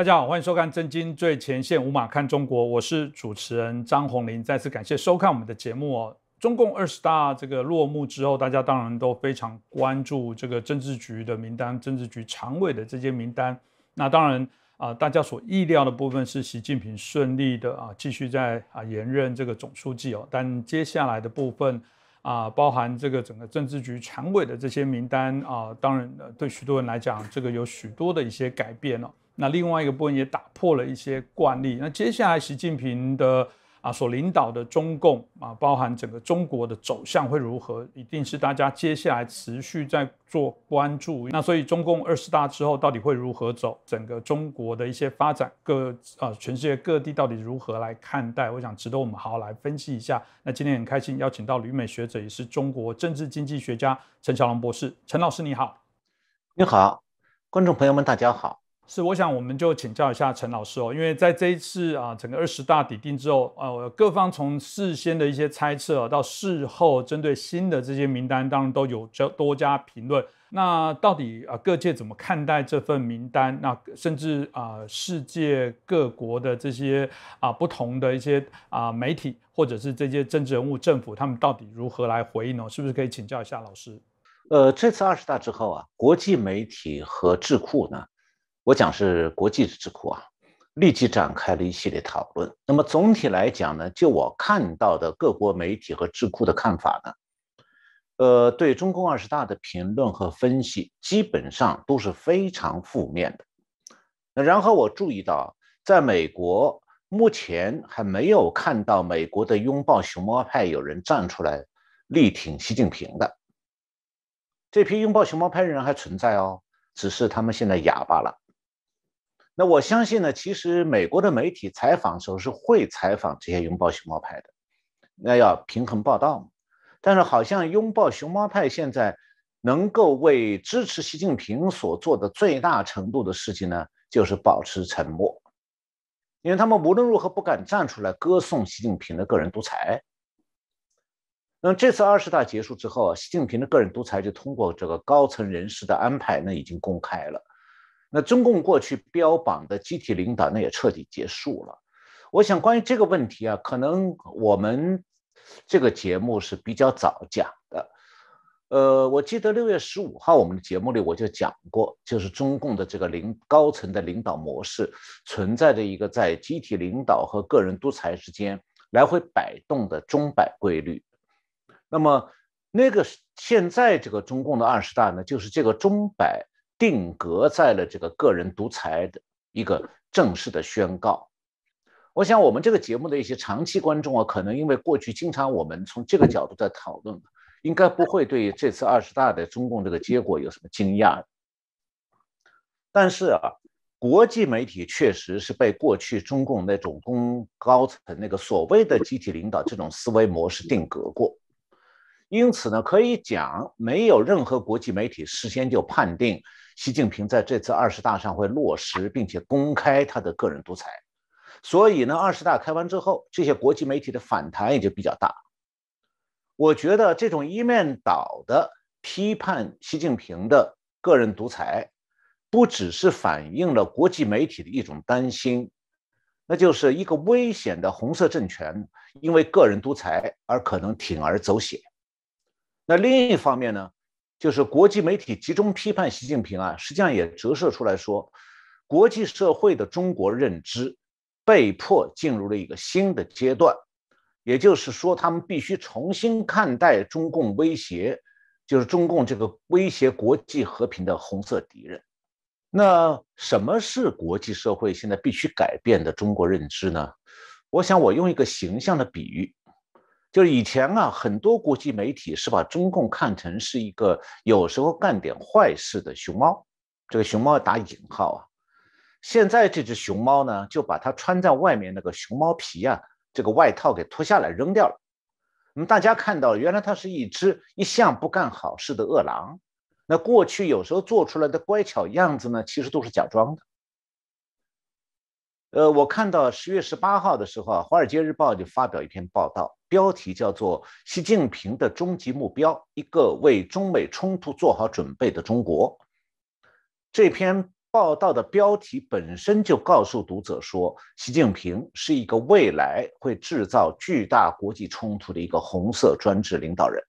大家好，欢迎收看《真金最前线》，无马看中国，我是主持人张宏林。再次感谢收看我们的节目哦。中共二十大这个落幕之后，大家当然都非常关注这个政治局的名单、政治局常委的这些名单。那当然啊，大家所意料的部分是习近平顺利的啊，继续在啊延任这个总书记哦。但接下来的部分。啊，包含这个整个政治局常委的这些名单啊，当然对许多人来讲，这个有许多的一些改变了。那另外一个部分也打破了一些惯例。那接下来习近平的。啊，所领导的中共啊，包含整个中国的走向会如何，一定是大家接下来持续在做关注。那所以中共二十大之后到底会如何走，整个中国的一些发展，各啊全世界各地到底如何来看待，我想值得我们好好来分析一下。那今天很开心邀请到旅美学者，也是中国政治经济学家陈小龙博士。陈老师你好，你好，观众朋友们大家好。是，我想我们就请教一下陈老师哦，因为在这一次啊，整个二十大底定之后，呃，各方从事先的一些猜测到事后针对新的这些名单，当然都有多多加评论。那到底啊，各界怎么看待这份名单？那甚至啊，世界各国的这些啊不同的一些啊媒体，或者是这些政治人物、政府，他们到底如何来回应呢？是不是可以请教一下老师？呃，这次二十大之后啊，国际媒体和智库呢？我讲是国际智库啊，立即展开了一系列讨论。那么总体来讲呢，就我看到的各国媒体和智库的看法呢，呃，对中共二十大的评论和分析基本上都是非常负面的。那然后我注意到，在美国目前还没有看到美国的拥抱熊猫派有人站出来力挺习近平的。这批拥抱熊猫派人还存在哦，只是他们现在哑巴了。那我相信呢，其实美国的媒体采访的时候是会采访这些拥抱熊猫派的，那要平衡报道嘛。但是好像拥抱熊猫派现在能够为支持习近平所做的最大程度的事情呢，就是保持沉默，因为他们无论如何不敢站出来歌颂习近平的个人独裁。那这次二十大结束之后，习近平的个人独裁就通过这个高层人士的安排，那已经公开了。那中共过去标榜的集体领导，那也彻底结束了。我想关于这个问题啊，可能我们这个节目是比较早讲的。呃，我记得六月十五号我们的节目里我就讲过，就是中共的这个领高层的领导模式存在着一个在集体领导和个人独裁之间来回摆动的钟摆规律。那么那个现在这个中共的二十大呢，就是这个钟摆。定格在了这个个人独裁的一个正式的宣告。我想，我们这个节目的一些长期观众啊，可能因为过去经常我们从这个角度在讨论，应该不会对这次二十大的中共这个结果有什么惊讶。但是啊，国际媒体确实是被过去中共那种公高层那个所谓的集体领导这种思维模式定格过。因此呢，可以讲，没有任何国际媒体事先就判定习近平在这次二十大上会落实并且公开他的个人独裁。所以呢，二十大开完之后，这些国际媒体的反弹也就比较大。我觉得这种一面倒的批判习近平的个人独裁，不只是反映了国际媒体的一种担心，那就是一个危险的红色政权因为个人独裁而可能铤而走险。那另一方面呢，就是国际媒体集中批判习近平啊，实际上也折射出来说，国际社会的中国认知被迫进入了一个新的阶段，也就是说，他们必须重新看待中共威胁，就是中共这个威胁国际和平的红色敌人。那什么是国际社会现在必须改变的中国认知呢？我想我用一个形象的比喻。就是以前啊，很多国际媒体是把中共看成是一个有时候干点坏事的熊猫，这个熊猫打引号啊。现在这只熊猫呢，就把它穿在外面那个熊猫皮啊，这个外套给脱下来扔掉了。那么大家看到，原来它是一只一向不干好事的恶狼。那过去有时候做出来的乖巧样子呢，其实都是假装的。呃，我看到十月十八号的时候啊，《华尔街日报》就发表一篇报道，标题叫做《习近平的终极目标：一个为中美冲突做好准备的中国》。这篇报道的标题本身就告诉读者说，习近平是一个未来会制造巨大国际冲突的一个红色专制领导人。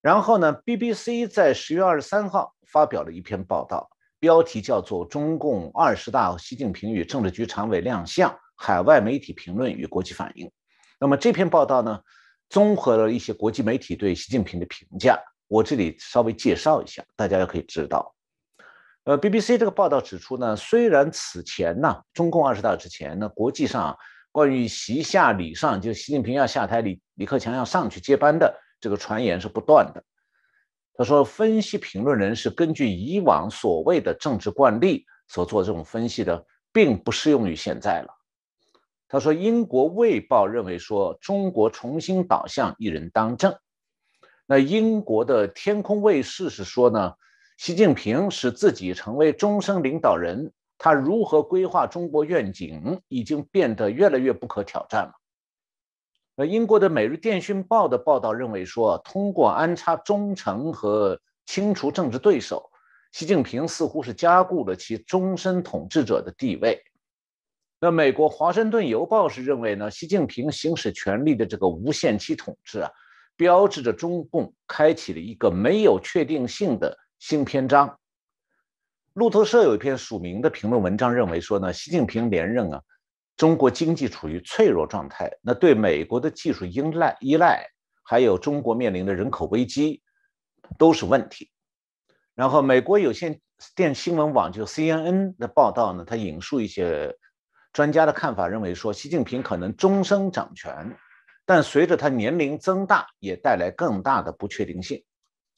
然后呢，BBC 在十月二十三号发表了一篇报道，标题叫做《中共二十大习近平与政治局常委亮相，海外媒体评论与国际反应》。那么这篇报道呢，综合了一些国际媒体对习近平的评价，我这里稍微介绍一下，大家就可以知道。呃，BBC 这个报道指出呢，虽然此前呢，中共二十大之前呢，国际上关于习下李上，就习近平要下台，李李克强要上去接班的这个传言是不断的。他说，分析评论人士根据以往所谓的政治惯例所做这种分析的，并不适用于现在了。他说，英国卫报认为说，中国重新导向一人当政。那英国的天空卫视是说呢？习近平使自己成为终身领导人，他如何规划中国愿景已经变得越来越不可挑战了。那英国的《每日电讯报》的报道认为说，通过安插忠诚和清除政治对手，习近平似乎是加固了其终身统治者的地位。那美国《华盛顿邮报》是认为呢，习近平行使权力的这个无限期统治啊，标志着中共开启了一个没有确定性的。新篇章。路透社有一篇署名的评论文章，认为说呢，习近平连任啊，中国经济处于脆弱状态，那对美国的技术依赖依赖，还有中国面临的人口危机，都是问题。然后，美国有线电新闻网就 CNN 的报道呢，它引述一些专家的看法，认为说，习近平可能终生掌权，但随着他年龄增大，也带来更大的不确定性。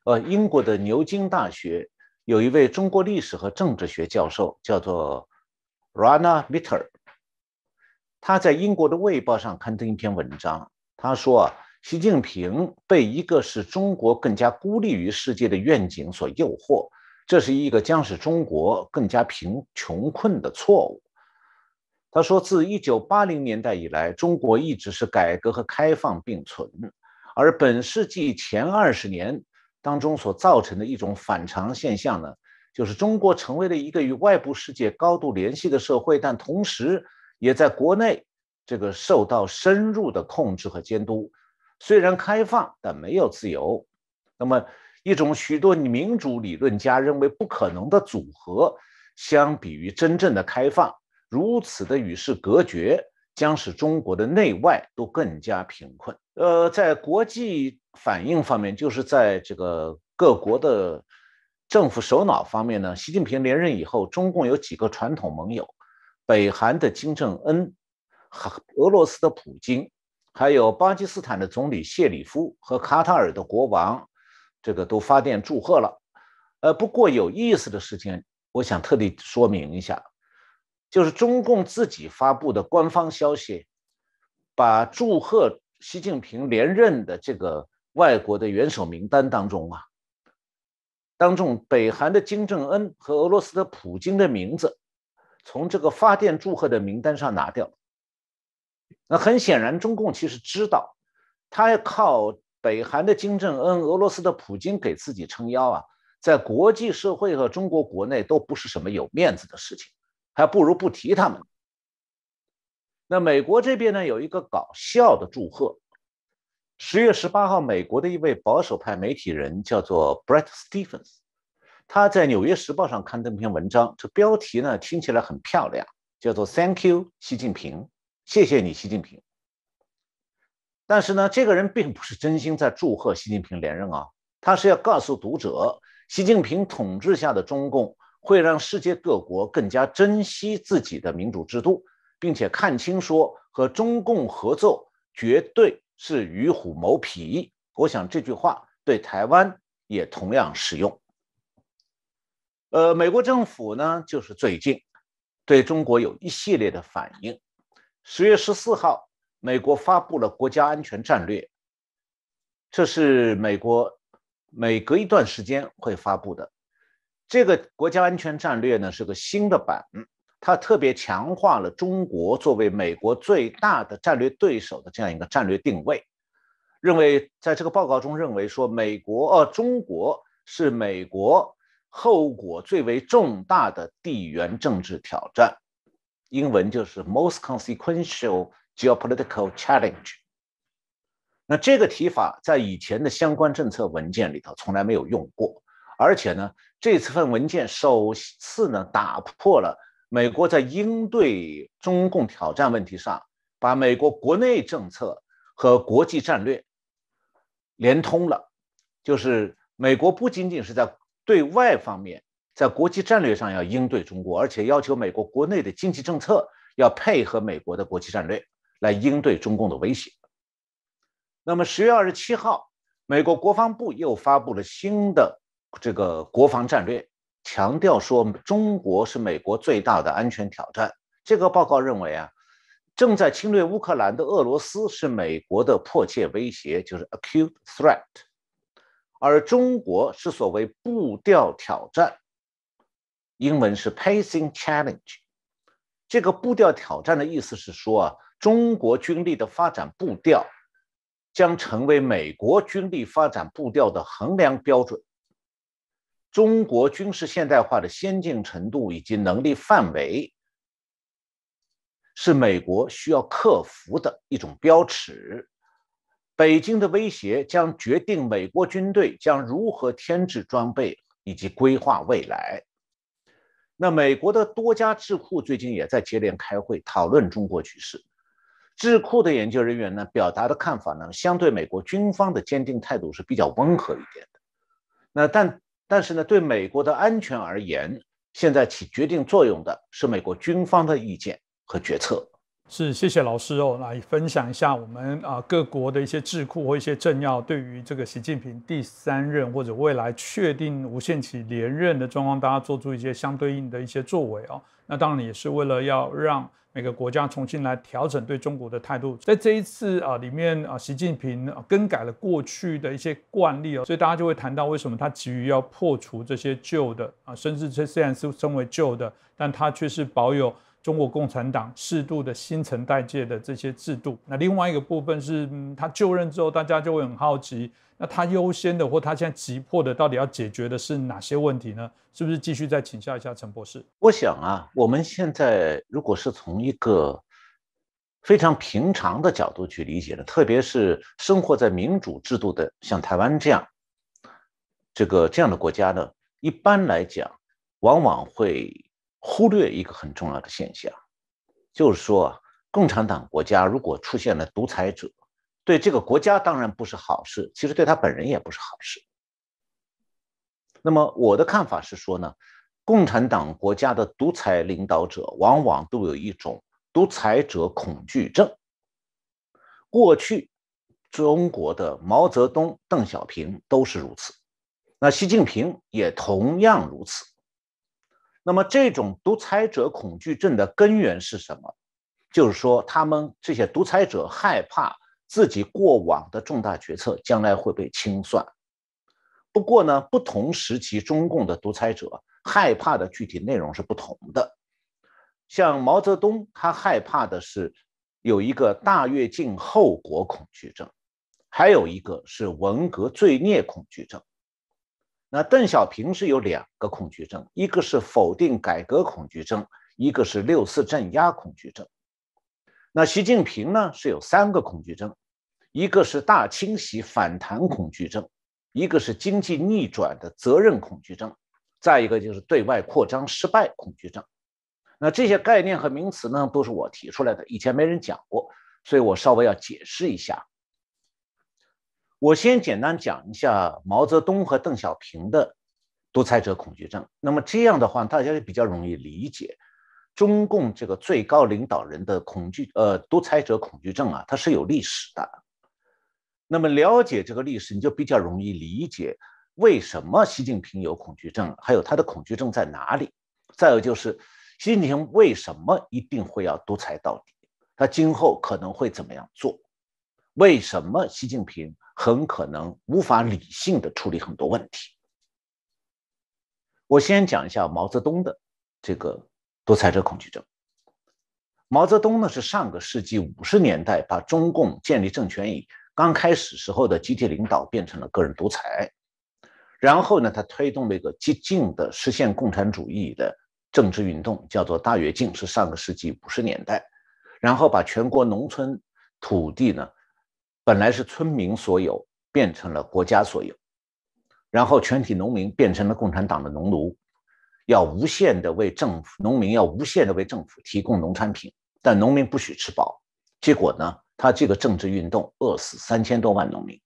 呃，英国的牛津大学有一位中国历史和政治学教授，叫做 Rana Mitter。他在英国的《卫报》上刊登一篇文章，他说啊，习近平被一个使中国更加孤立于世界的愿景所诱惑，这是一个将使中国更加贫穷困的错误。他说，自1980年代以来，中国一直是改革和开放并存，而本世纪前二十年。当中所造成的一种反常现象呢，就是中国成为了一个与外部世界高度联系的社会，但同时也在国内这个受到深入的控制和监督。虽然开放，但没有自由。那么，一种许多民主理论家认为不可能的组合，相比于真正的开放，如此的与世隔绝。将使中国的内外都更加贫困。呃，在国际反应方面，就是在这个各国的政府首脑方面呢，习近平连任以后，中共有几个传统盟友，北韩的金正恩、俄罗斯的普京，还有巴基斯坦的总理谢里夫和卡塔尔的国王，这个都发电祝贺了。呃，不过有意思的事情，我想特地说明一下。就是中共自己发布的官方消息，把祝贺习近平连任的这个外国的元首名单当中啊，当中北韩的金正恩和俄罗斯的普京的名字，从这个发电祝贺的名单上拿掉。那很显然，中共其实知道，他要靠北韩的金正恩、俄罗斯的普京给自己撑腰啊，在国际社会和中国国内都不是什么有面子的事情。还不如不提他们。那美国这边呢，有一个搞笑的祝贺。十月十八号，美国的一位保守派媒体人叫做 Brett Stephens，他在《纽约时报》上刊登一篇文章，这标题呢听起来很漂亮，叫做 “Thank you，习近平”，谢谢你，习近平。但是呢，这个人并不是真心在祝贺习近平连任啊，他是要告诉读者，习近平统治下的中共。会让世界各国更加珍惜自己的民主制度，并且看清说和中共合作绝对是与虎谋皮。我想这句话对台湾也同样适用。呃，美国政府呢，就是最近对中国有一系列的反应。十月十四号，美国发布了国家安全战略，这是美国每隔一段时间会发布的。这个国家安全战略呢是个新的版，它特别强化了中国作为美国最大的战略对手的这样一个战略定位。认为在这个报告中认为说，美国呃中国是美国后果最为重大的地缘政治挑战，英文就是 most consequential geopolitical challenge。那这个提法在以前的相关政策文件里头从来没有用过，而且呢，这次份文件首次呢打破了美国在应对中共挑战问题上，把美国国内政策和国际战略连通了，就是美国不仅仅是在对外方面，在国际战略上要应对中国，而且要求美国国内的经济政策要配合美国的国际战略来应对中共的威胁。那么十月二十七号，美国国防部又发布了新的这个国防战略，强调说中国是美国最大的安全挑战。这个报告认为啊，正在侵略乌克兰的俄罗斯是美国的迫切威胁，就是 acute threat，而中国是所谓步调挑战，英文是 pacing challenge。这个步调挑战的意思是说啊，中国军力的发展步调。将成为美国军力发展步调的衡量标准。中国军事现代化的先进程度以及能力范围，是美国需要克服的一种标尺。北京的威胁将决定美国军队将如何添置装备以及规划未来。那美国的多家智库最近也在接连开会讨论中国局势。智库的研究人员呢，表达的看法呢，相对美国军方的坚定态度是比较温和一点的。那但但是呢，对美国的安全而言，现在起决定作用的是美国军方的意见和决策。是，谢谢老师哦，来分享一下我们啊各国的一些智库或一些政要对于这个习近平第三任或者未来确定无限期连任的状况，大家做出一些相对应的一些作为哦。那当然也是为了要让。每个国家重新来调整对中国的态度，在这一次啊里面啊，习近平更改了过去的一些惯例哦，所以大家就会谈到为什么他急于要破除这些旧的啊，甚至这虽然是称为旧的，但他却是保有中国共产党适度的新陈代谢的这些制度。那另外一个部分是，他就任之后，大家就会很好奇。那他优先的或他现在急迫的，到底要解决的是哪些问题呢？是不是继续再请教一下陈博士？我想啊，我们现在如果是从一个非常平常的角度去理解的，特别是生活在民主制度的像台湾这样这个这样的国家呢，一般来讲，往往会忽略一个很重要的现象，就是说，共产党国家如果出现了独裁者。对这个国家当然不是好事，其实对他本人也不是好事。那么我的看法是说呢，共产党国家的独裁领导者往往都有一种独裁者恐惧症。过去中国的毛泽东、邓小平都是如此，那习近平也同样如此。那么这种独裁者恐惧症的根源是什么？就是说他们这些独裁者害怕。自己过往的重大决策将来会被清算。不过呢，不同时期中共的独裁者害怕的具体内容是不同的。像毛泽东，他害怕的是有一个大跃进后果恐惧症，还有一个是文革罪孽恐惧症。那邓小平是有两个恐惧症，一个是否定改革恐惧症，一个是六四镇压恐惧症。那习近平呢是有三个恐惧症，一个是大清洗反弹恐惧症，一个是经济逆转的责任恐惧症，再一个就是对外扩张失败恐惧症。那这些概念和名词呢都是我提出来的，以前没人讲过，所以我稍微要解释一下。我先简单讲一下毛泽东和邓小平的独裁者恐惧症，那么这样的话大家就比较容易理解。中共这个最高领导人的恐惧，呃，独裁者恐惧症啊，它是有历史的。那么了解这个历史，你就比较容易理解为什么习近平有恐惧症，还有他的恐惧症在哪里。再有就是，习近平为什么一定会要独裁到底？他今后可能会怎么样做？为什么习近平很可能无法理性的处理很多问题？我先讲一下毛泽东的这个。独裁者恐惧症。毛泽东呢是上个世纪五十年代把中共建立政权以刚开始时候的集体领导变成了个人独裁，然后呢，他推动了一个激进的实现共产主义的政治运动，叫做大跃进，是上个世纪五十年代。然后把全国农村土地呢，本来是村民所有，变成了国家所有。然后全体农民变成了共产党的农奴，要无限的为政府，农民要无限的为政府提供农产品，但农民不许吃饱。结果呢，他这个政治运动饿死三千多万农民。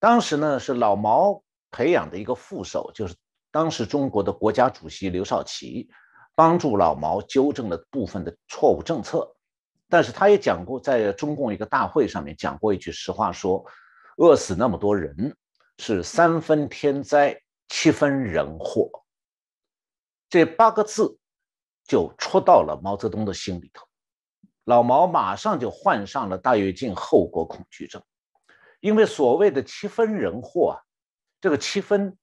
当时呢，是老毛培养的一个副手，就是当时中国的国家主席刘少奇，帮助老毛纠正了部分的错误政策。但是他也讲过，在中共一个大会上面讲过一句实话，说饿死那么多人是三分天灾，七分人祸。这八个字就戳到了毛泽东的心里头，老毛马上就患上了大跃进后果恐惧症。因为所谓的七分人祸啊，这个七分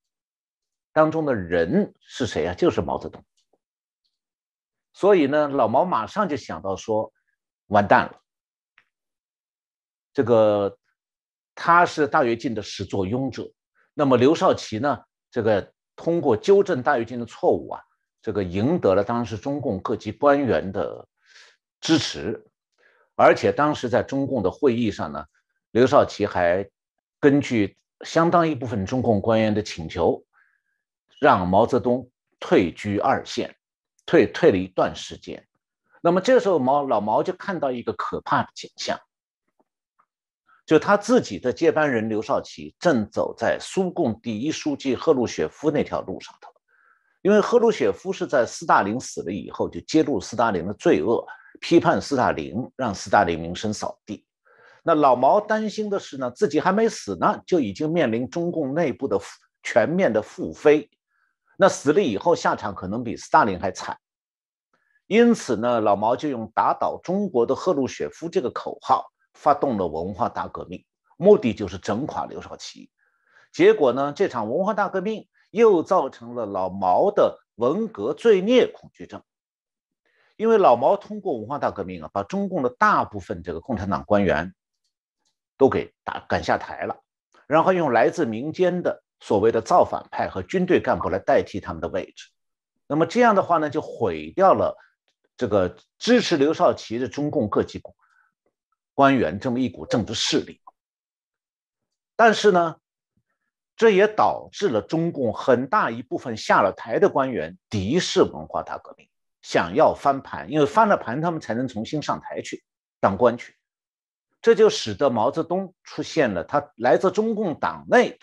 当中的人是谁啊？就是毛泽东。所以呢，老毛马上就想到说，完蛋了。这个他是大跃进的始作俑者，那么刘少奇呢，这个通过纠正大跃进的错误啊，这个赢得了当时中共各级官员的支持，而且当时在中共的会议上呢。刘少奇还根据相当一部分中共官员的请求，让毛泽东退居二线，退退了一段时间。那么这时候毛老毛就看到一个可怕的景象，就他自己的接班人刘少奇正走在苏共第一书记赫鲁雪夫那条路上头，因为赫鲁雪夫是在斯大林死了以后就揭露斯大林的罪恶，批判斯大林，让斯大林名声扫地。那老毛担心的是呢，自己还没死呢，就已经面临中共内部的全面的复飞，那死了以后下场可能比斯大林还惨。因此呢，老毛就用“打倒中国的赫鲁雪夫”这个口号，发动了文化大革命，目的就是整垮刘少奇。结果呢，这场文化大革命又造成了老毛的文革罪孽恐惧症。因为老毛通过文化大革命啊，把中共的大部分这个共产党官员。都给打赶下台了，然后用来自民间的所谓的造反派和军队干部来代替他们的位置，那么这样的话呢，就毁掉了这个支持刘少奇的中共各级官员这么一股政治势力。但是呢，这也导致了中共很大一部分下了台的官员敌视文化大革命，想要翻盘，因为翻了盘，他们才能重新上台去当官去。这就使得毛泽东出现了他来自中共党内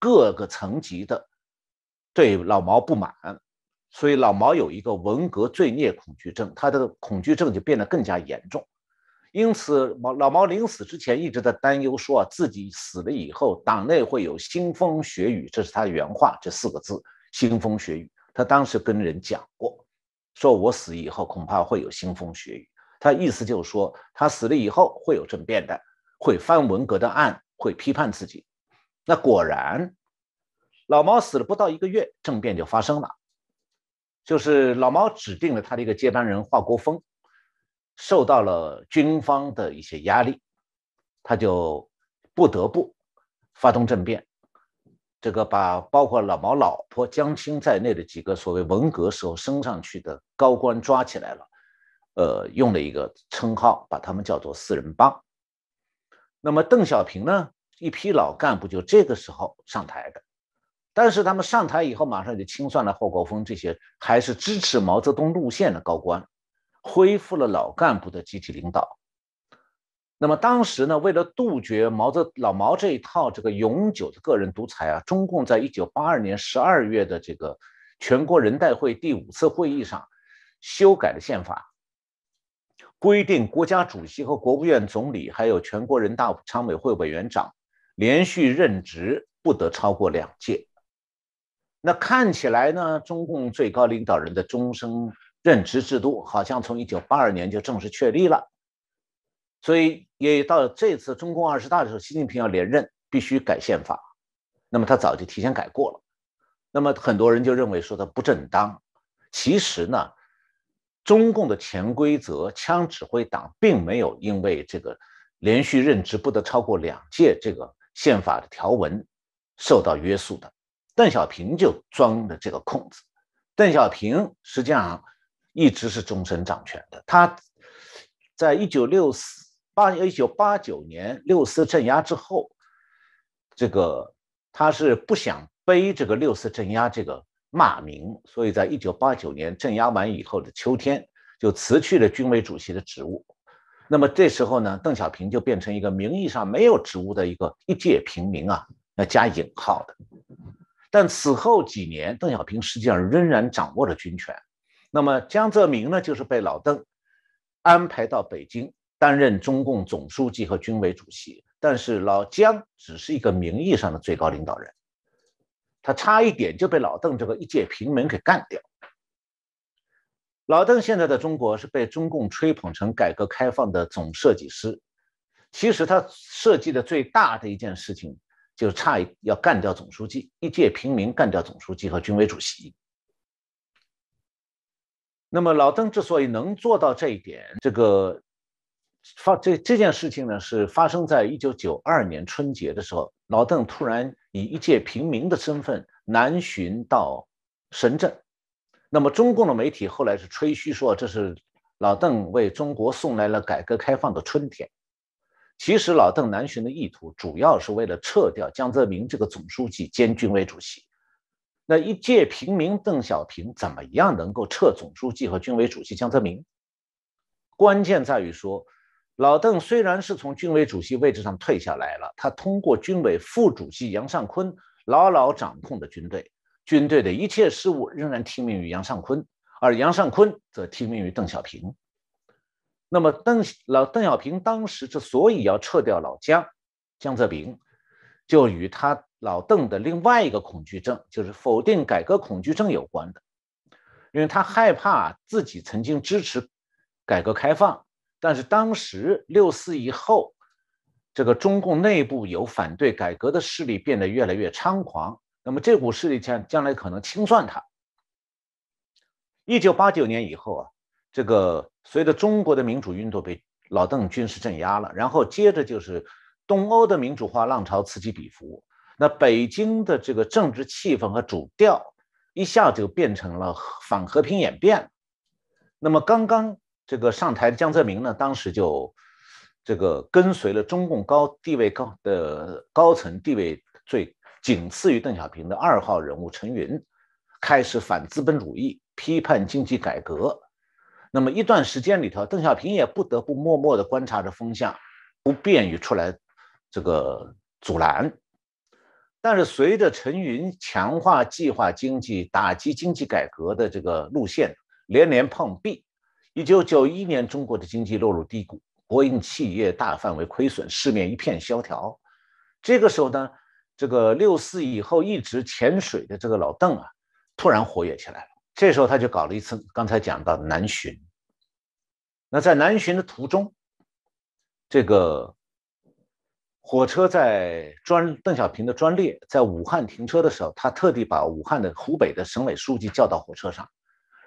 各个层级的对老毛不满，所以老毛有一个文革罪孽恐惧症，他的恐惧症就变得更加严重。因此，毛老毛临死之前一直在担忧，说啊自己死了以后党内会有腥风血雨，这是他原话，这四个字“腥风血雨”。他当时跟人讲过，说我死以后恐怕会有腥风血雨。他意思就是说，他死了以后会有政变的，会翻文革的案，会批判自己。那果然，老毛死了不到一个月，政变就发生了。就是老毛指定了他的一个接班人华国锋，受到了军方的一些压力，他就不得不发动政变。这个把包括老毛老婆江青在内的几个所谓文革时候升上去的高官抓起来了。呃，用了一个称号，把他们叫做“四人帮”。那么邓小平呢，一批老干部就这个时候上台的，但是他们上台以后，马上就清算了霍国锋这些还是支持毛泽东路线的高官，恢复了老干部的集体领导。那么当时呢，为了杜绝毛泽老毛这一套这个永久的个人独裁啊，中共在一九八二年十二月的这个全国人代会第五次会议上修改了宪法。规定国家主席和国务院总理，还有全国人大常委会委员长，连续任职不得超过两届。那看起来呢，中共最高领导人的终身任职制度好像从一九八二年就正式确立了。所以也到这次中共二十大的时候，习近平要连任，必须改宪法。那么他早就提前改过了。那么很多人就认为说他不正当。其实呢。中共的潜规则，枪指挥党并没有因为这个连续任职不得超过两届这个宪法的条文受到约束的。邓小平就钻了这个空子。邓小平实际上一直是终身掌权的。他在一九六四八一九八九年六四镇压之后，这个他是不想背这个六四镇压这个骂名，所以在一九八九年镇压完以后的秋天，就辞去了军委主席的职务。那么这时候呢，邓小平就变成一个名义上没有职务的一个一介平民啊，要加引号的。但此后几年，邓小平实际上仍然掌握了军权。那么江泽民呢，就是被老邓安排到北京担任中共总书记和军委主席。但是老江只是一个名义上的最高领导人，他差一点就被老邓这个一介平民给干掉。老邓现在的中国是被中共吹捧成改革开放的总设计师，其实他设计的最大的一件事情。就差一要干掉总书记，一介平民干掉总书记和军委主席。那么老邓之所以能做到这一点，这个发这这件事情呢，是发生在一九九二年春节的时候，老邓突然以一介平民的身份南巡到深圳。那么中共的媒体后来是吹嘘说，这是老邓为中国送来了改革开放的春天。其实老邓南巡的意图，主要是为了撤掉江泽民这个总书记兼军委主席。那一介平民邓小平怎么样能够撤总书记和军委主席江泽民？关键在于说，老邓虽然是从军委主席位置上退下来了，他通过军委副主席杨尚昆牢牢掌控的军队，军队的一切事务仍然听命于杨尚昆，而杨尚昆则听命于邓小平。那么邓老邓小平当时之所以要撤掉老江江泽民，就与他老邓的另外一个恐惧症，就是否定改革恐惧症有关的。因为他害怕自己曾经支持改革开放，但是当时六四以后，这个中共内部有反对改革的势力变得越来越猖狂，那么这股势力将将来可能清算他。一九八九年以后啊。这个随着中国的民主运动被老邓军事镇压了，然后接着就是东欧的民主化浪潮此起彼伏，那北京的这个政治气氛和主调一下就变成了反和平演变。那么刚刚这个上台的江泽民呢，当时就这个跟随了中共高地位高的高层地位最仅次于邓小平的二号人物陈云，开始反资本主义，批判经济改革。那么一段时间里头，邓小平也不得不默默地观察着风向，不便于出来这个阻拦。但是随着陈云强化计划经济、打击经济改革的这个路线连连碰壁，一九九一年中国的经济落入低谷，国营企业大范围亏损，市面一片萧条。这个时候呢，这个六四以后一直潜水的这个老邓啊，突然活跃起来了。这时候他就搞了一次刚才讲到的南巡。那在南巡的途中，这个火车在专邓小平的专列在武汉停车的时候，他特地把武汉的湖北的省委书记叫到火车上，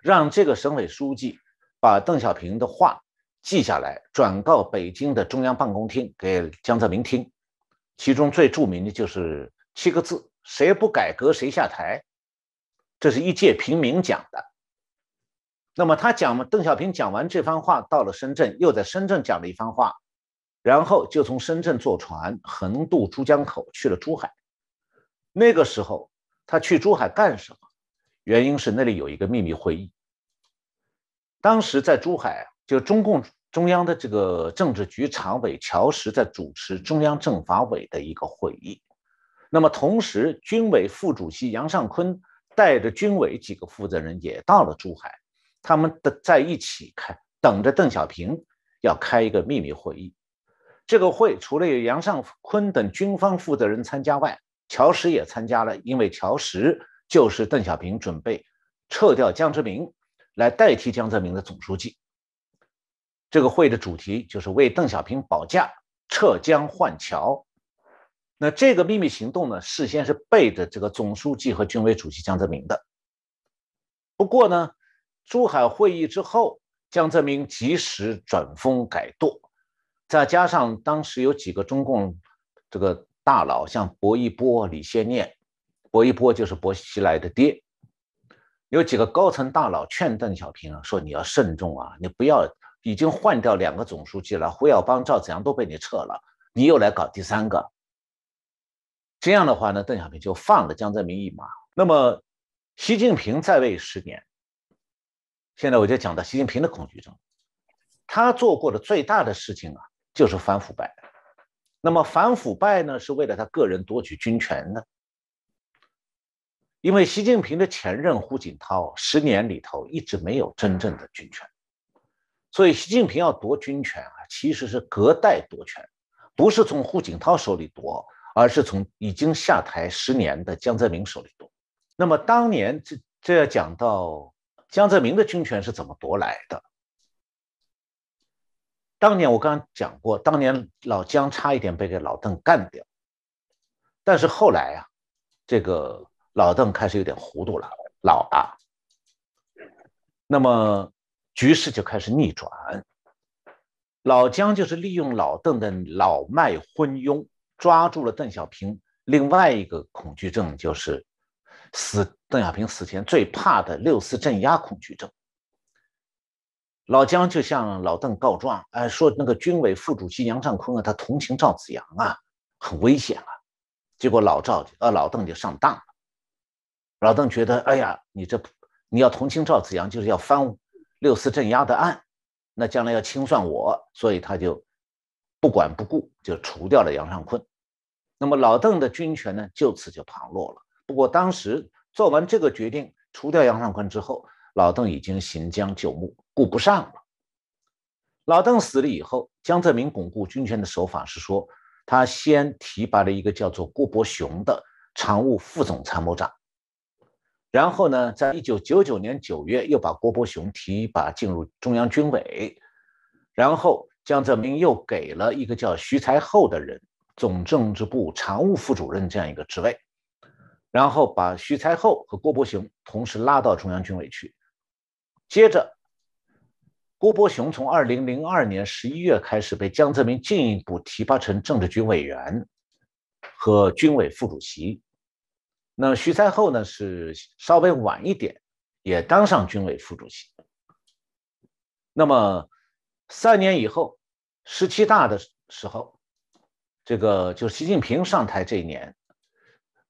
让这个省委书记把邓小平的话记下来，转告北京的中央办公厅给江泽民听。其中最著名的就是七个字：“谁不改革谁下台。”这是一介平民讲的。那么他讲嘛，邓小平讲完这番话，到了深圳，又在深圳讲了一番话，然后就从深圳坐船横渡珠江口去了珠海。那个时候他去珠海干什么？原因是那里有一个秘密会议。当时在珠海，就中共中央的这个政治局常委乔石在主持中央政法委的一个会议。那么同时，军委副主席杨尚昆带着军委几个负责人也到了珠海。他们的在一起开，等着邓小平要开一个秘密会议。这个会除了有杨尚昆等军方负责人参加外，乔石也参加了，因为乔石就是邓小平准备撤掉江泽民来代替江泽民的总书记。这个会的主题就是为邓小平保驾，撤江换乔。那这个秘密行动呢，事先是背着这个总书记和军委主席江泽民的。不过呢。珠海会议之后，江泽民及时转风改舵，再加上当时有几个中共这个大佬，像薄一波、李先念，薄一波就是薄熙来的爹，有几个高层大佬劝邓小平啊，说你要慎重啊，你不要已经换掉两个总书记了，胡耀邦、赵紫阳都被你撤了，你又来搞第三个。这样的话呢，邓小平就放了江泽民一马。那么，习近平在位十年，现在我就讲到习近平的恐惧症。他做过的最大的事情啊，就是反腐败。那么反腐败呢，是为了他个人夺取军权的。因为习近平的前任胡锦涛十年里头一直没有真正的军权，所以习近平要夺军权啊，其实是隔代夺权，不是从胡锦涛手里夺。而是从已经下台十年的江泽民手里夺。那么当年这这要讲到江泽民的军权是怎么夺来的？当年我刚讲过，当年老江差一点被给老邓干掉，但是后来啊，这个老邓开始有点糊涂了，老了，那么局势就开始逆转。老江就是利用老邓的老迈昏庸。抓住了邓小平另外一个恐惧症，就是死邓小平死前最怕的六四镇压恐惧症。老姜就向老邓告状，哎，说那个军委副主席杨尚昆啊，他同情赵子阳啊，很危险啊。结果老赵呃老邓就上当了。老邓觉得，哎呀，你这你要同情赵子阳，就是要翻六四镇压的案，那将来要清算我，所以他就不管不顾，就除掉了杨尚昆。那么老邓的军权呢，就此就旁落了。不过当时做完这个决定，除掉杨尚昆之后，老邓已经行将就木，顾不上了。老邓死了以后，江泽民巩固军权的手法是说，他先提拔了一个叫做郭伯雄的常务副总参谋长，然后呢，在一九九九年九月又把郭伯雄提拔进入中央军委，然后江泽民又给了一个叫徐才厚的人。总政治部常务副主任这样一个职位，然后把徐才厚和郭伯雄同时拉到中央军委去。接着，郭伯雄从二零零二年十一月开始被江泽民进一步提拔成政治局委员和军委副主席。那徐才厚呢，是稍微晚一点也当上军委副主席。那么三年以后，十七大的时候。这个就是习近平上台这一年，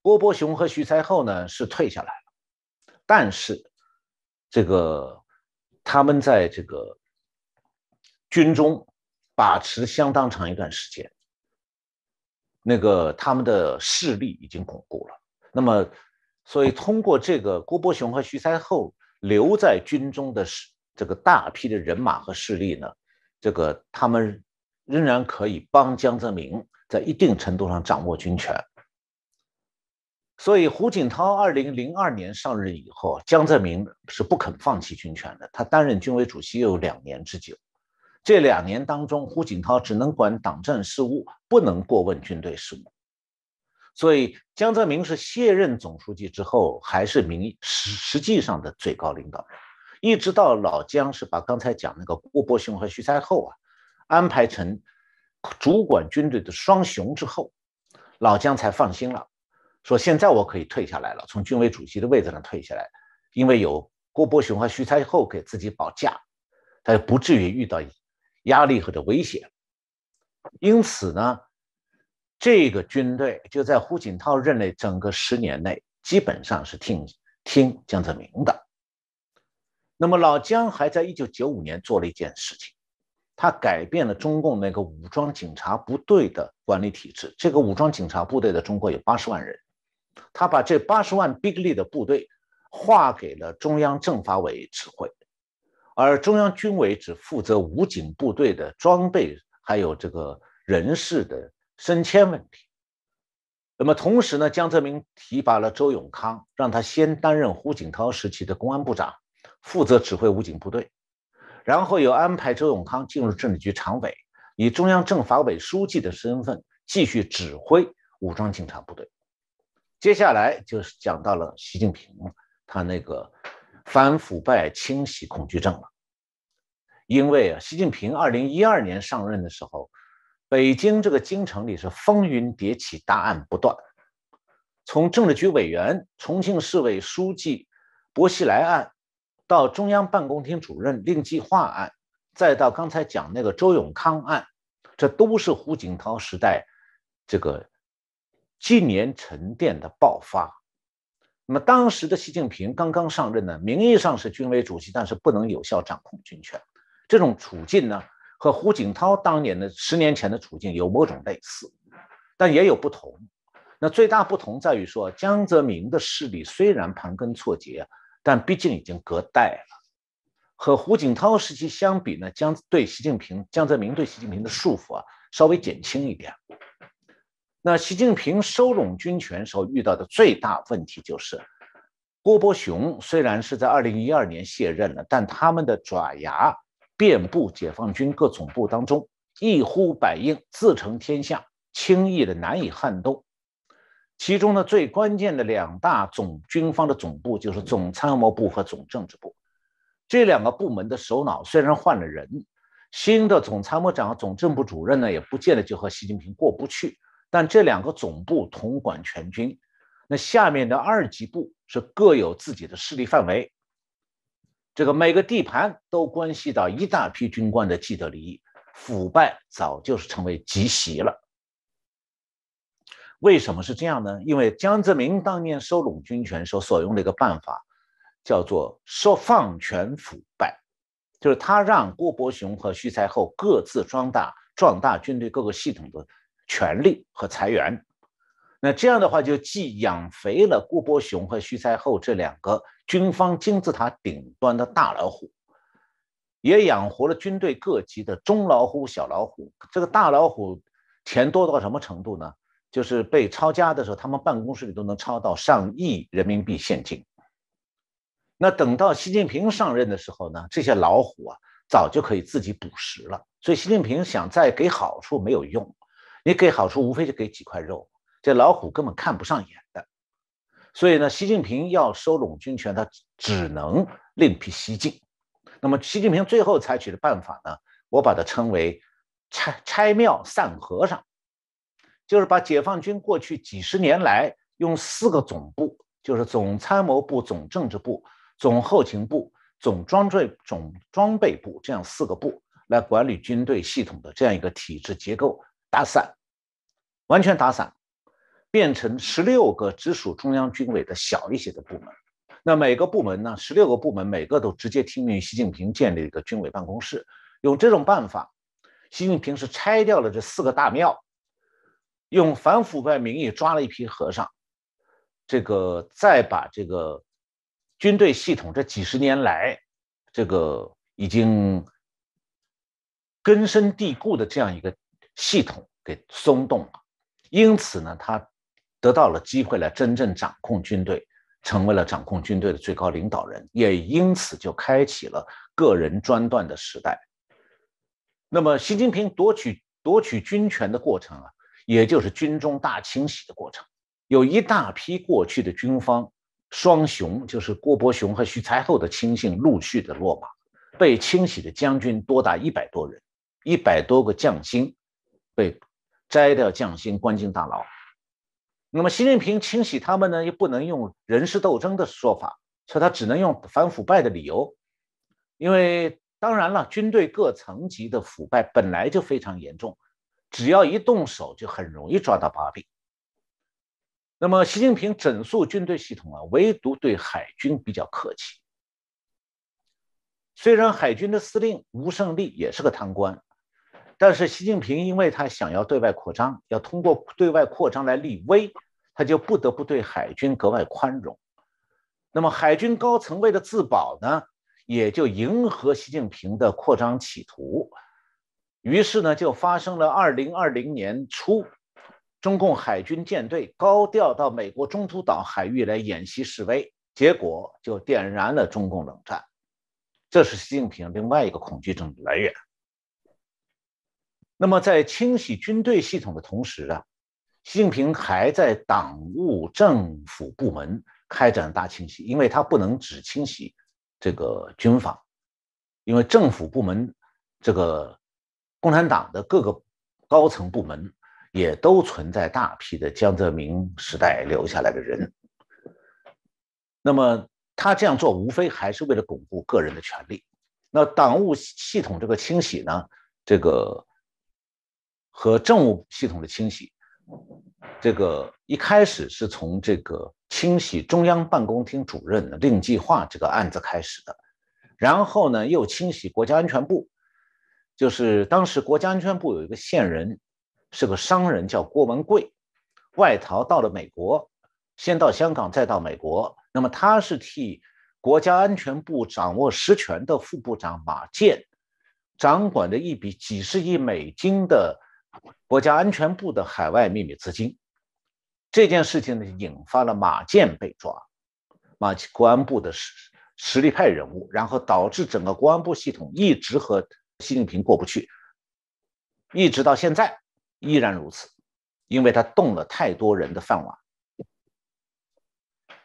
郭伯雄和徐才厚呢是退下来了，但是这个他们在这个军中把持相当长一段时间，那个他们的势力已经巩固了。那么，所以通过这个郭伯雄和徐才厚留在军中的这个大批的人马和势力呢，这个他们仍然可以帮江泽民。在一定程度上掌握军权，所以胡锦涛二零零二年上任以后，江泽民是不肯放弃军权的。他担任军委主席有两年之久，这两年当中，胡锦涛只能管党政事务，不能过问军队事务。所以江泽民是卸任总书记之后，还是名实实际上的最高领导人，一直到老江是把刚才讲那个郭伯雄和徐才厚啊安排成。主管军队的双雄之后，老江才放心了，说现在我可以退下来了，从军委主席的位置上退下来，因为有郭伯雄和徐才厚给自己保驾，他就不至于遇到压力或者危险。因此呢，这个军队就在胡锦涛任内整个十年内，基本上是听听江泽民的。那么老姜还在一九九五年做了一件事情。他改变了中共那个武装警察部队的管理体制。这个武装警察部队的中国有八十万人，他把这八十万兵力的部队划给了中央政法委指挥，而中央军委只负责武警部队的装备还有这个人事的升迁问题。那么同时呢，江泽民提拔了周永康，让他先担任胡锦涛时期的公安部长，负责指挥武警部队。然后又安排周永康进入政治局常委，以中央政法委书记的身份继续指挥武装警察部队。接下来就是讲到了习近平他那个反腐败清洗恐惧症了。因为啊，习近平二零一二年上任的时候，北京这个京城里是风云迭起，大案不断。从政治局委员、重庆市委书记薄熙来案，到中央办公厅主任令计划案，再到刚才讲那个周永康案，这都是胡锦涛时代这个近年沉淀的爆发。那么当时的习近平刚刚上任呢，名义上是军委主席，但是不能有效掌控军权。这种处境呢，和胡锦涛当年的十年前的处境有某种类似，但也有不同。那最大不同在于说，江泽民的势力虽然盘根错节，但毕竟已经隔代了。和胡锦涛时期相比呢，江对习近平、江泽民对习近平的束缚啊，稍微减轻一点。那习近平收拢军权时候遇到的最大问题就是，郭伯雄虽然是在二零一二年卸任了，但他们的爪牙遍布解放军各总部当中，一呼百应，自成天下，轻易的难以撼动。其中呢，最关键的两大总军方的总部就是总参谋部和总政治部。这两个部门的首脑虽然换了人，新的总参谋长和总政部主任呢，也不见得就和习近平过不去。但这两个总部统管全军，那下面的二级部是各有自己的势力范围。这个每个地盘都关系到一大批军官的既得利益，腐败早就是成为极习了。为什么是这样呢？因为江泽民当年收拢军权时候所用的一个办法，叫做“说放权腐败”，就是他让郭伯雄和徐才厚各自壮大壮大军队各个系统的权力和裁员。那这样的话，就既养肥了郭伯雄和徐才厚这两个军方金字塔顶端的大老虎，也养活了军队各级的中老虎、小老虎。这个大老虎钱多到什么程度呢？就是被抄家的时候，他们办公室里都能抄到上亿人民币现金。那等到习近平上任的时候呢，这些老虎啊，早就可以自己捕食了。所以习近平想再给好处没有用，你给好处无非就给几块肉，这老虎根本看不上眼的。所以呢，习近平要收拢军权，他只能另辟蹊径。那么，习近平最后采取的办法呢，我把它称为拆拆庙散和尚。就是把解放军过去几十年来用四个总部，就是总参谋部、总政治部、总后勤部、总装备总装备部这样四个部来管理军队系统的这样一个体制结构打散，完全打散，变成十六个直属中央军委的小一些的部门。那每个部门呢，十六个部门每个都直接听命于习近平建立一个军委办公室。用这种办法，习近平是拆掉了这四个大庙。用反腐败名义抓了一批和尚，这个再把这个军队系统这几十年来这个已经根深蒂固的这样一个系统给松动了，因此呢，他得到了机会来真正掌控军队，成为了掌控军队的最高领导人，也因此就开启了个人专断的时代。那么，习近平夺取夺取军权的过程啊。也就是军中大清洗的过程，有一大批过去的军方双雄，就是郭伯雄和徐才厚的亲信陆续的落马，被清洗的将军多达一百多人，一百多个将星被摘掉将星，关进大牢。那么习近平清洗他们呢，又不能用人事斗争的说法，所以他只能用反腐败的理由，因为当然了，军队各层级的腐败本来就非常严重。只要一动手，就很容易抓到把柄。那么，习近平整肃军队系统啊，唯独对海军比较客气。虽然海军的司令吴胜利也是个贪官，但是习近平因为他想要对外扩张，要通过对外扩张来立威，他就不得不对海军格外宽容。那么，海军高层为了自保呢，也就迎合习近平的扩张企图。于是呢，就发生了二零二零年初，中共海军舰队高调到美国中途岛海域来演习示威，结果就点燃了中共冷战。这是习近平另外一个恐惧症的来源。那么，在清洗军队系统的同时啊，习近平还在党务政府部门开展大清洗，因为他不能只清洗这个军方，因为政府部门这个。共产党的各个高层部门也都存在大批的江泽民时代留下来的人。那么他这样做，无非还是为了巩固个人的权利。那党务系统这个清洗呢，这个和政务系统的清洗，这个一开始是从这个清洗中央办公厅主任的令计划这个案子开始的，然后呢又清洗国家安全部，就是当时国家安全部有一个线人，是个商人叫郭文贵，外逃到了美国，先到香港，再到美国。那么他是替国家安全部掌握实权的副部长马建掌管的一笔几十亿美金的国家安全部的海外秘密资金。这件事情呢，引发了马建被抓，马国安部的实实力派人物，然后导致整个国安部系统一直和习近平过不去，一直到现在依然如此，因为他动了太多人的饭碗。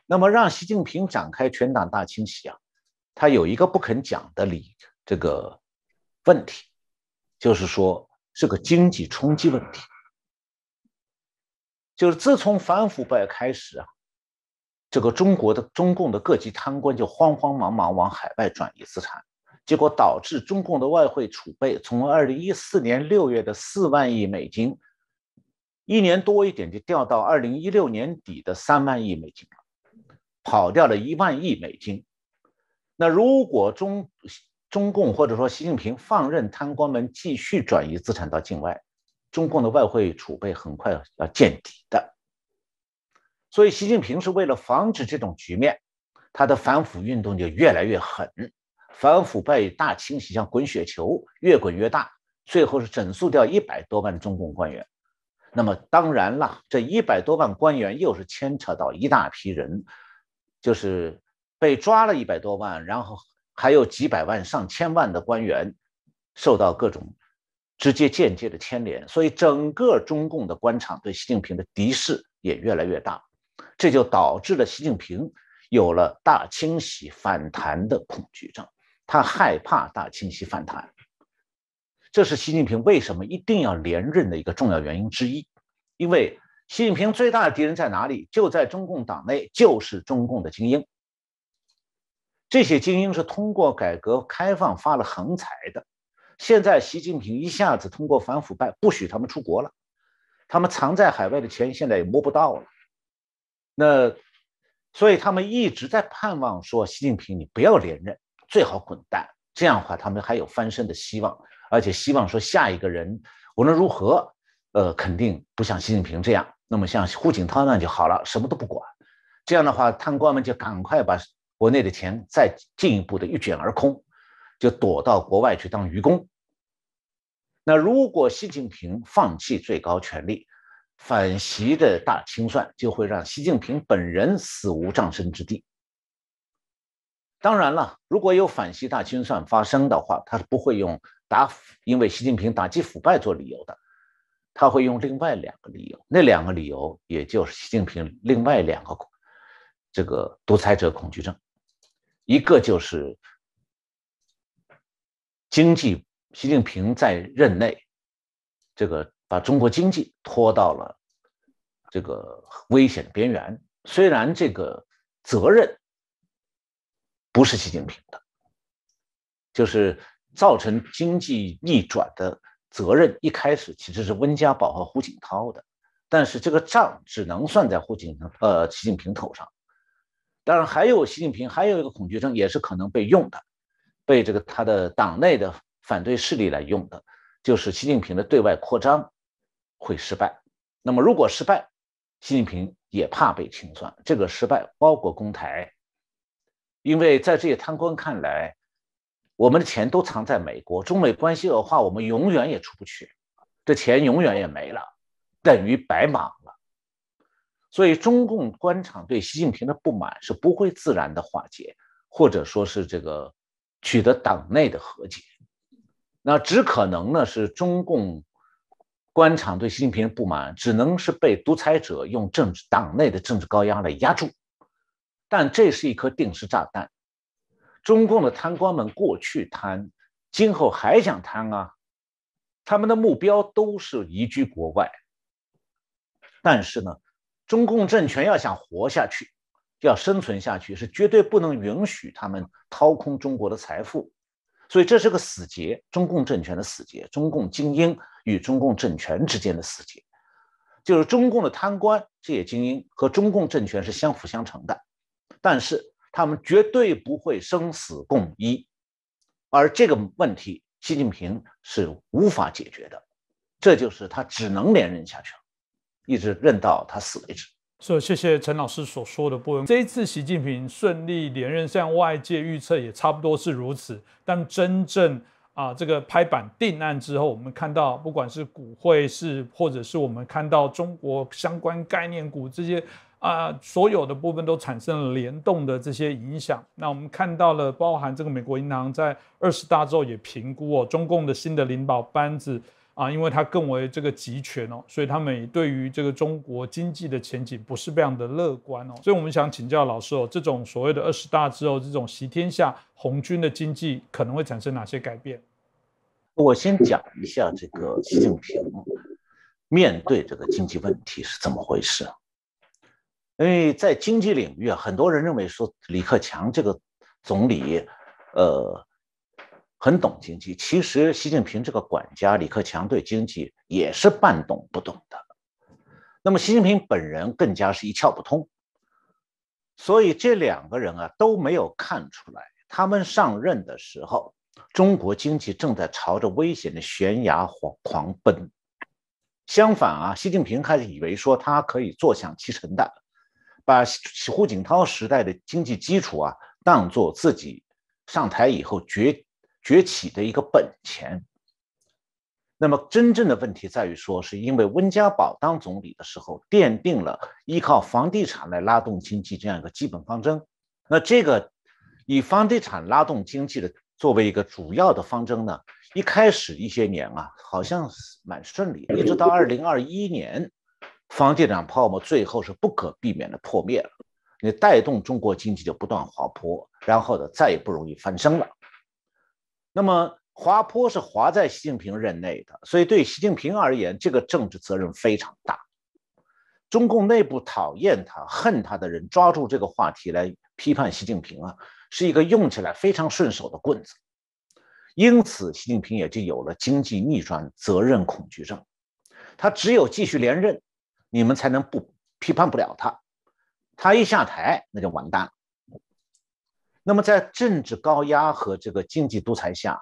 那么让习近平展开全党大清洗啊，他有一个不肯讲的理这个问题，就是说是个经济冲击问题。就是自从反腐败开始啊，这个中国的中共的各级贪官就慌慌忙忙往海外转移资产，结果导致中共的外汇储备从二零一四年六月的四万亿美金，一年多一点就掉到二零一六年底的三万亿美金了。跑掉了一万亿美金，那如果中中共或者说习近平放任贪官们继续转移资产到境外，中共的外汇储备很快要见底的。所以习近平是为了防止这种局面，他的反腐运动就越来越狠，反腐败大清洗像滚雪球，越滚越大，最后是整肃掉一百多万中共官员。那么当然了，这一百多万官员又是牵扯到一大批人。就是被抓了一百多万，然后还有几百万、上千万的官员受到各种直接、间接的牵连，所以整个中共的官场对习近平的敌视也越来越大，这就导致了习近平有了大清洗反弹的恐惧症，他害怕大清洗反弹，这是习近平为什么一定要连任的一个重要原因之一，因为。习近平最大的敌人在哪里？就在中共党内，就是中共的精英。这些精英是通过改革开放发了横财的。现在习近平一下子通过反腐败不许他们出国了，他们藏在海外的钱现在也摸不到了。那所以他们一直在盼望说，习近平你不要连任，最好滚蛋。这样的话，他们还有翻身的希望，而且希望说下一个人无论如何，呃，肯定不像习近平这样。那么像胡锦涛那样就好了，什么都不管，这样的话，贪官们就赶快把国内的钱再进一步的一卷而空，就躲到国外去当愚公。那如果习近平放弃最高权力，反习的大清算就会让习近平本人死无葬身之地。当然了，如果有反习大清算发生的话，他是不会用打因为习近平打击腐败做理由的。他会用另外两个理由，那两个理由也就是习近平另外两个这个独裁者恐惧症，一个就是经济，习近平在任内这个把中国经济拖到了这个危险边缘，虽然这个责任不是习近平的，就是造成经济逆转的。责任一开始其实是温家宝和胡锦涛的，但是这个账只能算在胡锦呃习近平头上。当然，还有习近平还有一个恐惧症，也是可能被用的，被这个他的党内的反对势力来用的，就是习近平的对外扩张会失败。那么如果失败，习近平也怕被清算。这个失败包括公台，因为在这些贪官看来。我们的钱都藏在美国，中美关系恶化，我们永远也出不去，这钱永远也没了，等于白忙。所以，中共官场对习近平的不满是不会自然的化解，或者说是这个取得党内的和解，那只可能呢是中共官场对习近平的不满，只能是被独裁者用政治党内的政治高压来压住，但这是一颗定时炸弹。中共的贪官们过去贪，今后还想贪啊！他们的目标都是移居国外。但是呢，中共政权要想活下去，要生存下去，是绝对不能允许他们掏空中国的财富。所以这是个死结，中共政权的死结，中共精英与中共政权之间的死结，就是中共的贪官这些精英和中共政权是相辅相成的，但是他们绝对不会生死共依，而这个问题习近平是无法解决的，这就是他只能连任下去了，一直任到他死为止。所以，谢谢陈老师所说的部分。这一次习近平顺利连任，像外界预测也差不多是如此。但真正啊，这个拍板定案之后，我们看到，不管是股会是，或者是我们看到中国相关概念股这些啊，所有的部分都产生了联动的这些影响。那我们看到了，包含这个美国银行在二十大之后也评估哦，中共的新的领导班子。啊，因为它更为这个集权哦，所以他们对于这个中国经济的前景不是非常的乐观哦。所以我们想请教老师哦，这种所谓的二十大之后，这种习天下红军的经济可能会产生哪些改变？我先讲一下这个习近平面对这个经济问题是怎么回事。因为在经济领域啊，很多人认为说李克强这个总理，呃。很懂经济，其实习近平这个管家李克强对经济也是半懂不懂的。那么习近平本人更加是一窍不通，所以这两个人啊都没有看出来，他们上任的时候，中国经济正在朝着危险的悬崖狂狂奔。相反啊，习近平开始以为说他可以坐享其成的，把胡锦涛时代的经济基础啊当做自己上台以后决。崛起的一个本钱。那么，真正的问题在于说，是因为温家宝当总理的时候，奠定了依靠房地产来拉动经济这样一个基本方针。那这个以房地产拉动经济的作为一个主要的方针呢，一开始一些年啊，好像是蛮顺利，一直到二零二一年，房地产泡沫最后是不可避免的破灭了，你带动中国经济就不断滑坡，然后呢，再也不容易翻身了。那么滑坡是滑在习近平任内的，所以对习近平而言，这个政治责任非常大。中共内部讨厌他、恨他的人，抓住这个话题来批判习近平啊，是一个用起来非常顺手的棍子。因此，习近平也就有了经济逆转责任恐惧症。他只有继续连任，你们才能不批判不了他。他一下台，那就完蛋了。那么，在政治高压和这个经济独裁下，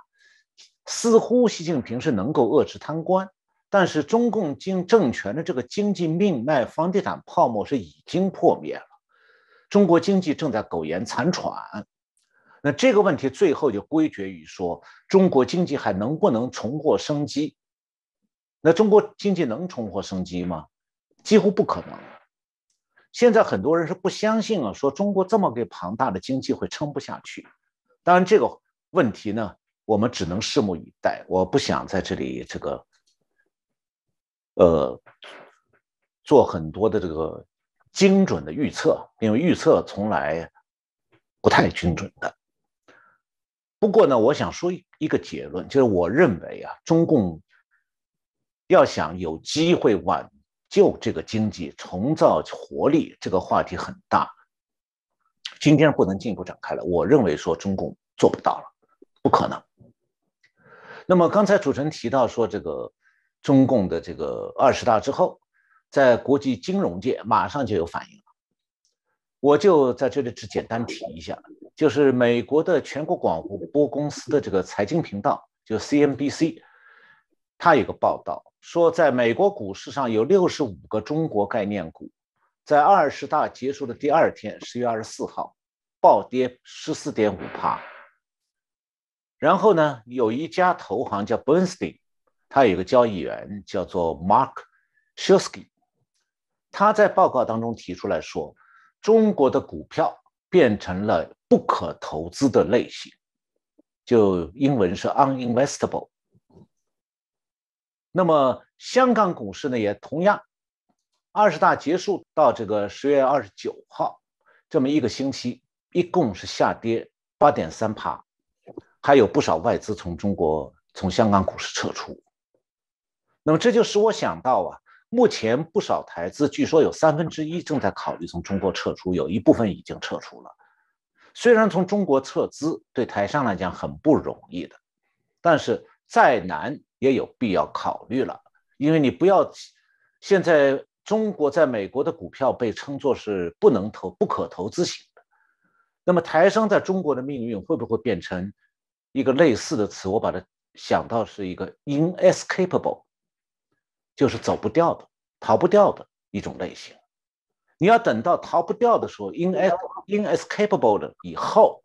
似乎习近平是能够遏制贪官，但是中共经政权的这个经济命脉、房地产泡沫是已经破灭了，中国经济正在苟延残喘。那这个问题最后就归结于说，中国经济还能不能重获生机？那中国经济能重获生机吗？几乎不可能。现在很多人是不相信啊，说中国这么个庞大的经济会撑不下去。当然，这个问题呢，我们只能拭目以待。我不想在这里这个，呃，做很多的这个精准的预测，因为预测从来不太精准的。不过呢，我想说一个结论，就是我认为啊，中共要想有机会挽。就这个经济，重造活力，这个话题很大，今天不能进一步展开了。我认为说中共做不到了，不可能。那么刚才主持人提到说，这个中共的这个二十大之后，在国际金融界马上就有反应了。我就在这里只简单提一下，就是美国的全国广播公司的这个财经频道，就 CNBC，他有个报道。说，在美国股市上有六十五个中国概念股，在二十大结束的第二天，十月二十四号，暴跌十四点五帕。然后呢，有一家投行叫 Bernstein，他有个交易员叫做 Mark，Shulsky，他在报告当中提出来说，中国的股票变成了不可投资的类型，就英文是 uninvestable。那么香港股市呢，也同样，二十大结束到这个十月二十九号，这么一个星期，一共是下跌八点三帕，还有不少外资从中国从香港股市撤出。那么这就使我想到啊，目前不少台资，据说有三分之一正在考虑从中国撤出，有一部分已经撤出了。虽然从中国撤资对台商来讲很不容易的，但是再难也有必要考虑了，因为你不要现在中国在美国的股票被称作是不能投、不可投资型的，那么台商在中国的命运会不会变成一个类似的词？我把它想到是一个 inescapable，就是走不掉的、逃不掉的一种类型。你要等到逃不掉的时候，ines inescapable 的以后，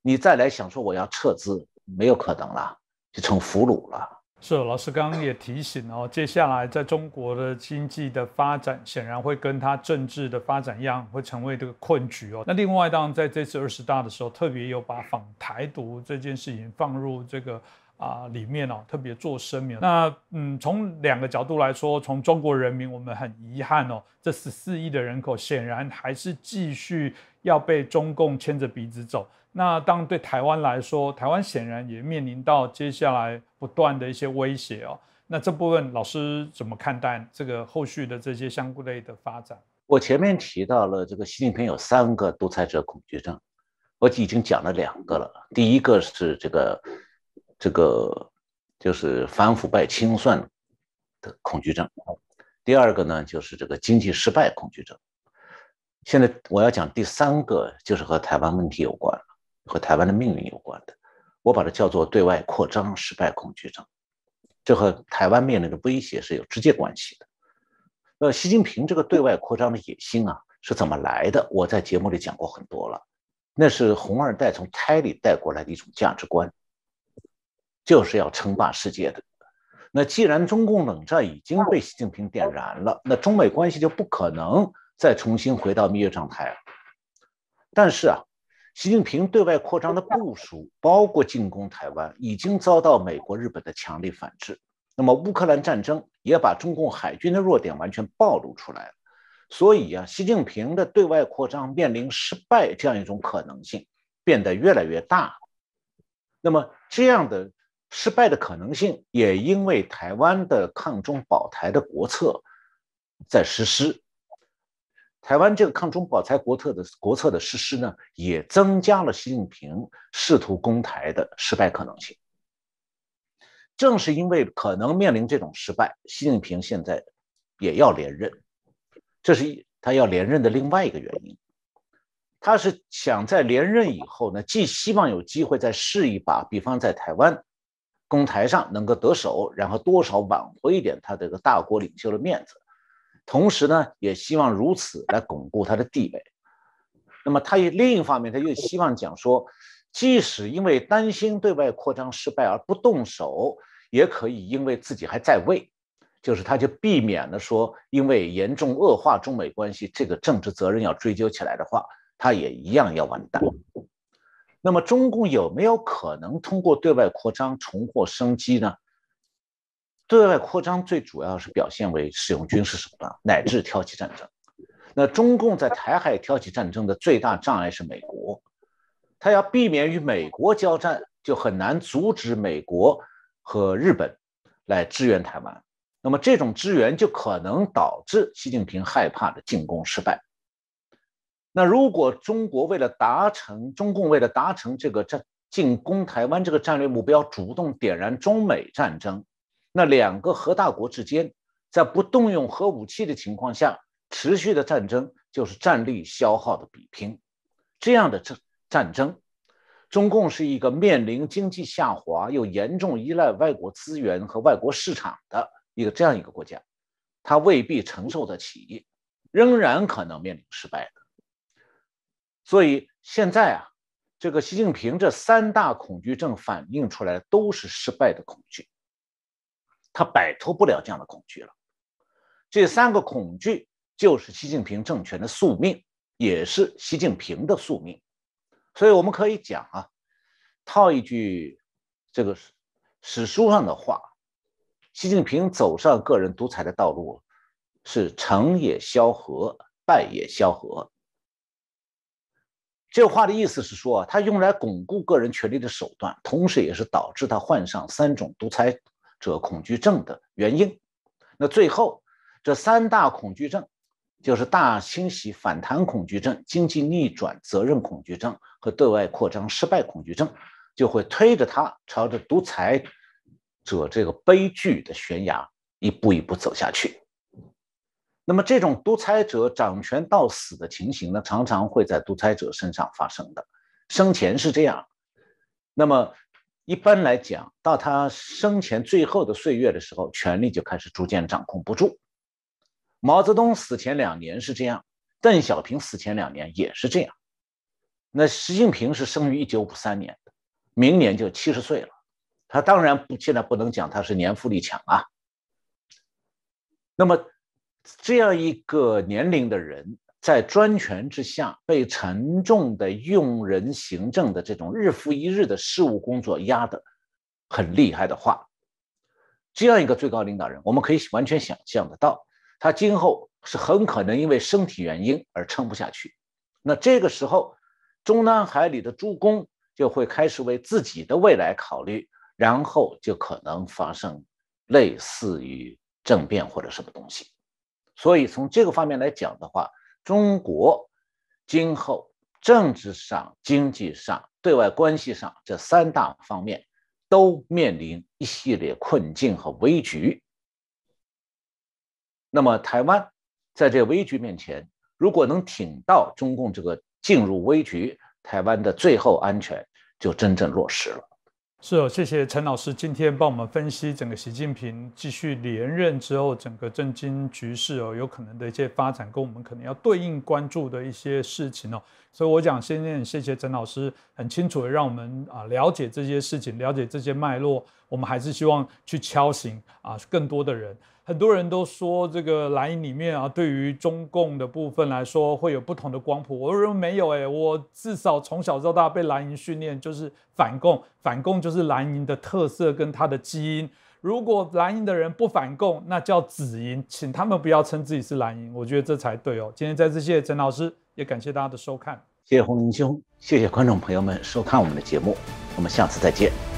你再来想说我要撤资，没有可能了，就成俘虏了。是老师刚刚也提醒哦，接下来在中国的经济的发展，显然会跟他政治的发展一样，会成为这个困局哦。那另外，当然在这次二十大的时候，特别有把访台独这件事情放入这个。啊，里面哦特别做声明。那嗯，从两个角度来说，从中国人民，我们很遗憾哦，这十四亿的人口显然还是继续要被中共牵着鼻子走。那当对台湾来说，台湾显然也面临到接下来不断的一些威胁哦。那这部分老师怎么看待这个后续的这些相关类的发展？我前面提到了这个习近平有三个独裁者恐惧症，我已经讲了两个了。第一个是这个。这个就是反腐败清算的恐惧症。第二个呢，就是这个经济失败恐惧症。现在我要讲第三个，就是和台湾问题有关和台湾的命运有关的。我把它叫做对外扩张失败恐惧症。这和台湾面临的威胁是有直接关系的。那习近平这个对外扩张的野心啊，是怎么来的？我在节目里讲过很多了。那是红二代从胎里带过来的一种价值观。就是要称霸世界的。那既然中共冷战已经被习近平点燃了，那中美关系就不可能再重新回到蜜月状态了。但是啊，习近平对外扩张的部署，包括进攻台湾，已经遭到美国、日本的强力反制。那么乌克兰战争也把中共海军的弱点完全暴露出来了。所以啊，习近平的对外扩张面临失败这样一种可能性变得越来越大。那么这样的。失败的可能性也因为台湾的抗中保台的国策在实施，台湾这个抗中保台国策的国策的实施呢，也增加了习近平试图攻台的失败可能性。正是因为可能面临这种失败，习近平现在也要连任，这是他要连任的另外一个原因。他是想在连任以后呢，既希望有机会再试一把，比方在台湾。公台上能够得手，然后多少挽回一点他这个大国领袖的面子，同时呢，也希望如此来巩固他的地位。那么，他也另一方面，他又希望讲说，即使因为担心对外扩张失败而不动手，也可以因为自己还在位，就是他就避免了说，因为严重恶化中美关系这个政治责任要追究起来的话，他也一样要完蛋。那么，中共有没有可能通过对外扩张重获生机呢？对外扩张最主要是表现为使用军事手段，乃至挑起战争。那中共在台海挑起战争的最大障碍是美国，他要避免与美国交战，就很难阻止美国和日本来支援台湾。那么，这种支援就可能导致习近平害怕的进攻失败。那如果中国为了达成中共为了达成这个战进攻台湾这个战略目标，主动点燃中美战争，那两个核大国之间在不动用核武器的情况下持续的战争，就是战力消耗的比拼。这样的战战争，中共是一个面临经济下滑又严重依赖外国资源和外国市场的一个这样一个国家，它未必承受得起，仍然可能面临失败的。所以现在啊，这个习近平这三大恐惧症反映出来的都是失败的恐惧，他摆脱不了这样的恐惧了。这三个恐惧就是习近平政权的宿命，也是习近平的宿命。所以我们可以讲啊，套一句这个史书上的话，习近平走上个人独裁的道路，是成也萧何，败也萧何。这话的意思是说，他用来巩固个人权力的手段，同时也是导致他患上三种独裁者恐惧症的原因。那最后这三大恐惧症，就是大清洗反弹恐惧症、经济逆转责任恐惧症和对外扩张失败恐惧症，就会推着他朝着独裁者这个悲剧的悬崖一步一步走下去。那么，这种独裁者掌权到死的情形呢，常常会在独裁者身上发生的。生前是这样，那么一般来讲，到他生前最后的岁月的时候，权力就开始逐渐掌控不住。毛泽东死前两年是这样，邓小平死前两年也是这样。那习近平是生于一九五三年的，明年就七十岁了，他当然不现在不能讲他是年富力强啊。那么。这样一个年龄的人，在专权之下，被沉重的用人行政的这种日复一日的事务工作压得很厉害的话，这样一个最高领导人，我们可以完全想象得到，他今后是很可能因为身体原因而撑不下去。那这个时候，中南海里的诸公就会开始为自己的未来考虑，然后就可能发生类似于政变或者什么东西。所以从这个方面来讲的话，中国今后政治上、经济上、对外关系上这三大方面都面临一系列困境和危局。那么，台湾在这危局面前，如果能挺到中共这个进入危局，台湾的最后安全就真正落实了。是哦，谢谢陈老师今天帮我们分析整个习近平继续连任之后整个政经局势哦，有可能的一些发展，跟我们可能要对应关注的一些事情哦。所以我讲，先先谢谢陈老师，很清楚的让我们啊了解这些事情，了解这些脉络。我们还是希望去敲醒啊更多的人。很多人都说这个蓝营里面啊，对于中共的部分来说会有不同的光谱。我认为没有哎，我至少从小到大被蓝营训练就是反共，反共就是蓝营的特色跟它的基因。如果蓝营的人不反共，那叫紫营，请他们不要称自己是蓝营，我觉得这才对哦。今天再次谢谢陈老师，也感谢大家的收看。谢谢洪明兄，谢谢观众朋友们收看我们的节目，我们下次再见。